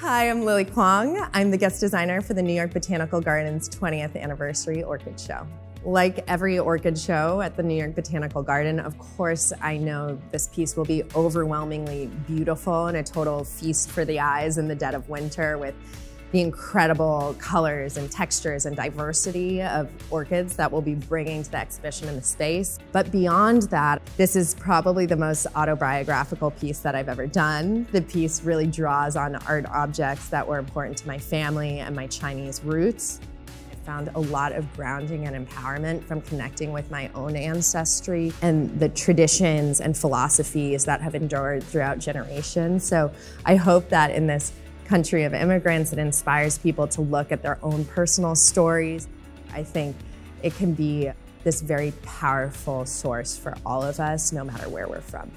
Hi, I'm Lily Kwong. I'm the guest designer for the New York Botanical Gardens 20th Anniversary Orchid Show. Like every orchid show at the New York Botanical Garden, of course, I know this piece will be overwhelmingly beautiful and a total feast for the eyes in the dead of winter with the incredible colors and textures and diversity of orchids that we'll be bringing to the exhibition in the space. But beyond that, this is probably the most autobiographical piece that I've ever done. The piece really draws on art objects that were important to my family and my Chinese roots I found a lot of grounding and empowerment from connecting with my own ancestry and the traditions and philosophies that have endured throughout generations. So I hope that in this country of immigrants. It inspires people to look at their own personal stories. I think it can be this very powerful source for all of us, no matter where we're from.